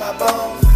my bones.